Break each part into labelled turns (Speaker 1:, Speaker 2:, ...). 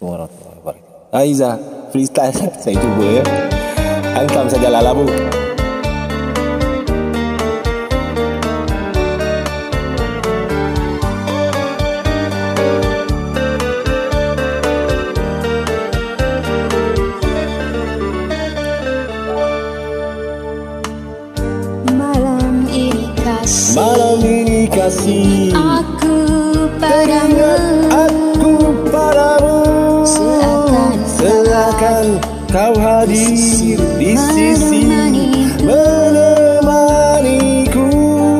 Speaker 1: warahmatullahi wabarakatuh. Aiza, freestyle saya cuba ya. Hantam saja lalamu.
Speaker 2: Malam ini kasih
Speaker 1: Malam ini kasih
Speaker 2: Aku padamu
Speaker 1: kau hadir di sisi
Speaker 2: Menemaniku.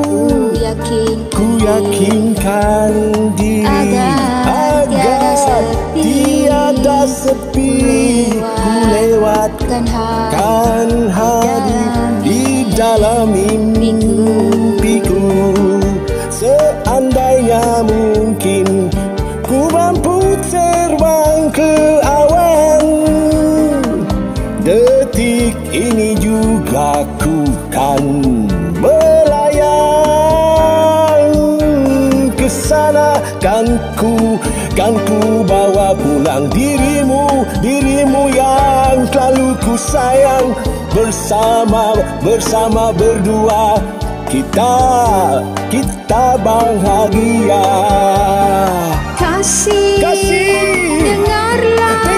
Speaker 2: Ku yakin
Speaker 1: Ku yakinkan diri
Speaker 2: Agar tiada sepi.
Speaker 1: Ku lewatkan
Speaker 2: Kan
Speaker 1: hadir di dalam mimpiku ini juga ku kan melayang ke sana kan ku kan ku bawa pulang dirimu dirimu yang selalu ku sayang bersama bersama berdua kita kita bahagia
Speaker 2: Kasih,
Speaker 1: Kasih.
Speaker 2: Dengarlah,
Speaker 1: Dengarlah.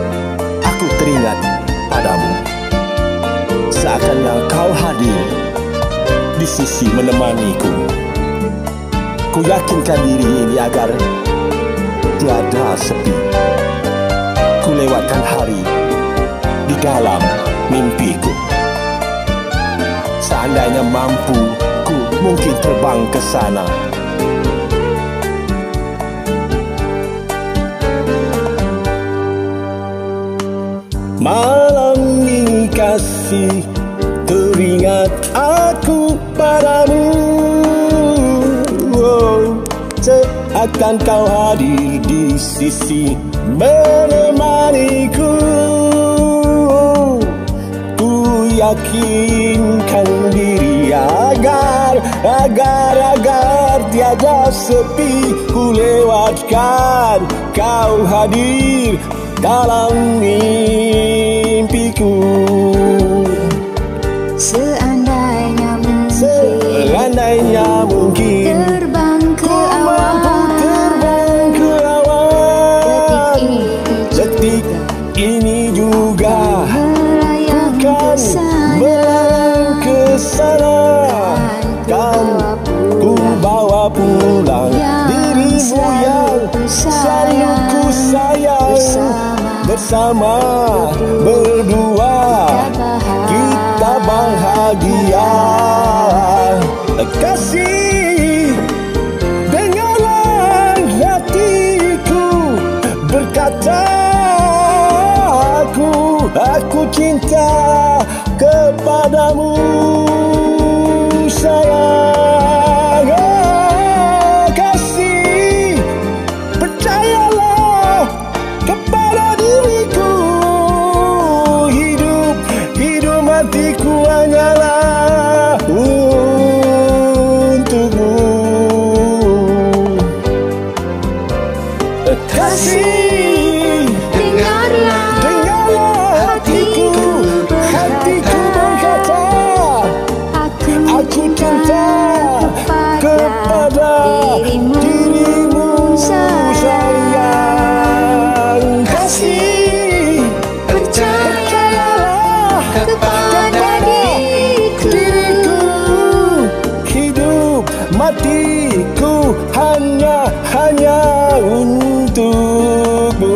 Speaker 1: seakan yang kau hadir di sisi menemaniku. Ku yakinkan diri ini agar tiada sepi. Ku lewatkan hari di dalam mimpiku. Seandainya mampu ku mungkin terbang ke sana. Malam ini kasih teringat aku padamu. Oh, Seakan kau hadir di sisi menemaniku. Ku yakinkan diri agar Agar, agar tiada sepi Ku lewatkan. Kau hadir dalam mimpiku
Speaker 2: Seandainya mungkin Terbang ke
Speaker 1: Ku mampu
Speaker 2: awan.
Speaker 1: terbang ke awan.
Speaker 2: Detik
Speaker 1: ini. Juga Kan
Speaker 2: sana.
Speaker 1: melayang ke sana. Kan ku bawa pulang Dirimu yang selalu ku sayang. Bersama berdua Kasih dengarlah hatiku berkata aku aku cinta kepadamu kasih. Percayalah kepada diriku.
Speaker 2: Diriku
Speaker 1: hidup matiku hanya hanya untukmu.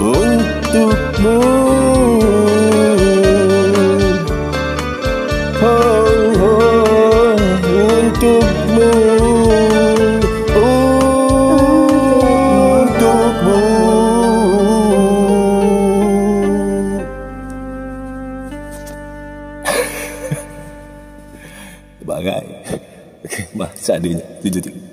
Speaker 1: Untukmu untukmu untukmu. Bagai Masa adanya Tujuh